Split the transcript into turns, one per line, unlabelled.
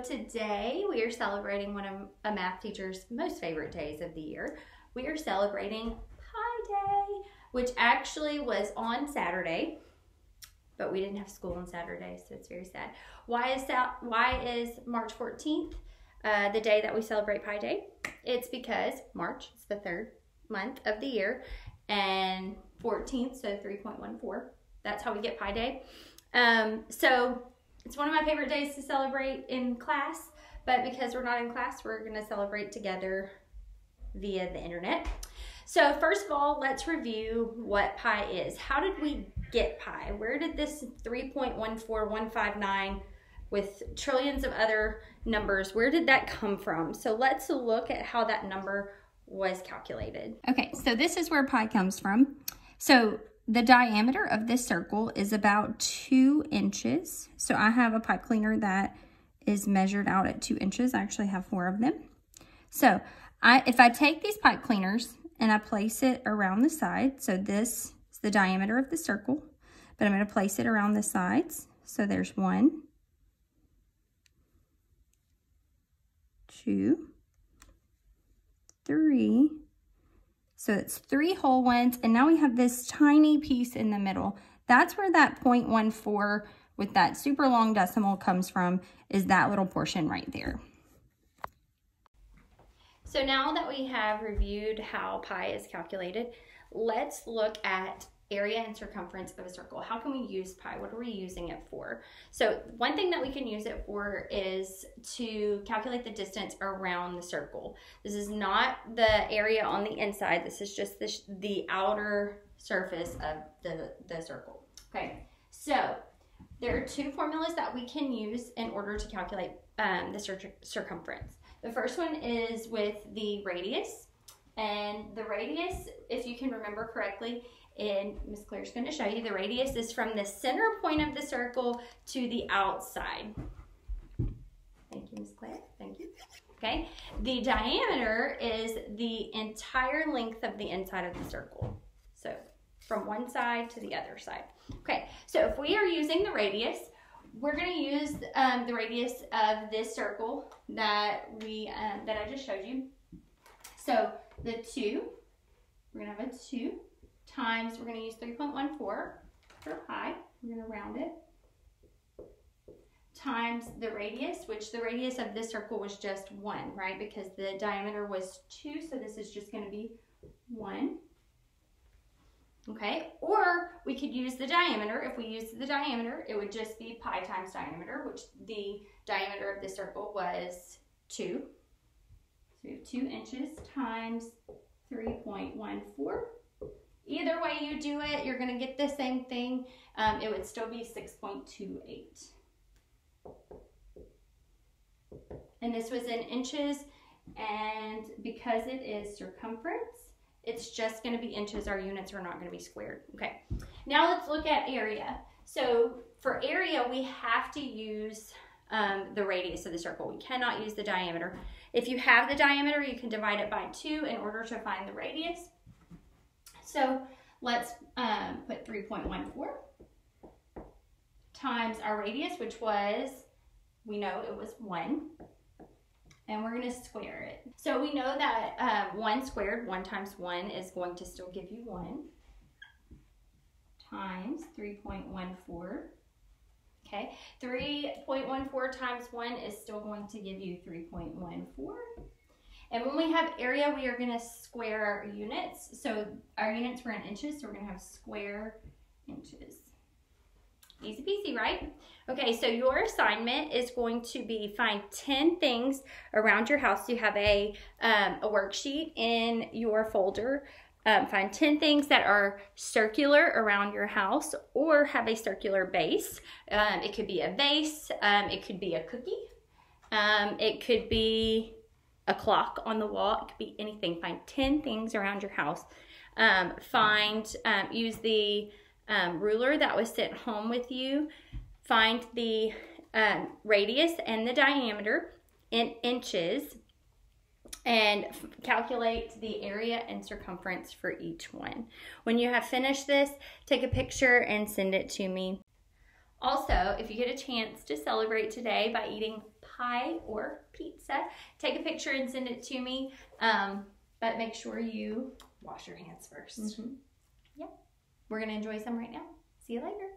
Today we are celebrating one of a math teacher's most favorite days of the year. We are celebrating Pi Day, which actually was on Saturday, but we didn't have school on Saturday, so it's very sad. Why is that? Why is March 14th uh, the day that we celebrate Pi Day? It's because March is the third month of the year, and 14th, so 3.14. That's how we get Pi Day. Um, so it's one of my favorite days to celebrate in class, but because we're not in class, we're going to celebrate together via the internet. So first of all, let's review what pi is. How did we get pi? Where did this 3.14159 with trillions of other numbers, where did that come from? So let's look at how that number was calculated.
Okay, so this is where pi comes from. So the diameter of this circle is about two inches. So I have a pipe cleaner that is measured out at two inches. I actually have four of them. So I, if I take these pipe cleaners and I place it around the side, so this is the diameter of the circle, but I'm going to place it around the sides. So there's one, two, three, so it's three whole ones, and now we have this tiny piece in the middle. That's where that 0.14 with that super long decimal comes from, is that little portion right there.
So now that we have reviewed how pi is calculated, let's look at area and circumference of a circle. How can we use pi? What are we using it for? So one thing that we can use it for is to calculate the distance around the circle. This is not the area on the inside. This is just the, the outer surface of the, the circle. Okay, so there are two formulas that we can use in order to calculate um, the cir circumference. The first one is with the radius. And the radius, if you can remember correctly, and Miss Claire's going to show you the radius is from the center point of the circle to the outside. Thank you, Miss Claire. Thank you. Okay. The diameter is the entire length of the inside of the circle. So from one side to the other side. Okay. So if we are using the radius, we're going to use um, the radius of this circle that we um, that I just showed you. So the two, we're going to have a two times, we're going to use 3.14 for pi. We're going to round it. Times the radius, which the radius of this circle was just 1, right? Because the diameter was 2, so this is just going to be 1. Okay, or we could use the diameter. If we use the diameter, it would just be pi times diameter, which the diameter of the circle was 2. So we have 2 inches times 3.14 Either way you do it, you're going to get the same thing. Um, it would still be 6.28. And this was in inches. And because it is circumference, it's just going to be inches. Our units are not going to be squared. Okay. Now let's look at area. So for area, we have to use um, the radius of the circle. We cannot use the diameter. If you have the diameter, you can divide it by 2 in order to find the radius. So let's um, put 3.14 times our radius, which was, we know it was 1. And we're going to square it. So we know that um, 1 squared, 1 times 1 is going to still give you 1 times 3.14. Okay, 3.14 times 1 is still going to give you 3.14. And when we have area, we are going to square our units. So our units were in inches, so we're going to have square inches. Easy peasy, right? Okay, so your assignment is going to be find 10 things around your house. You have a, um, a worksheet in your folder. Um, find 10 things that are circular around your house or have a circular base. Um, it could be a vase, um, it could be a cookie, um, it could be a clock on the wall. It could be anything. Find 10 things around your house. Um, find, um, use the um, ruler that was sent home with you. Find the um, radius and the diameter in inches and calculate the area and circumference for each one. When you have finished this, take a picture and send it to me. Also, if you get a chance to celebrate today by eating pie or pizza, take a picture and send it to me. Um, but make sure you wash your hands 1st
Mm-hmm.
Yeah. We're going to enjoy some right now. See you later.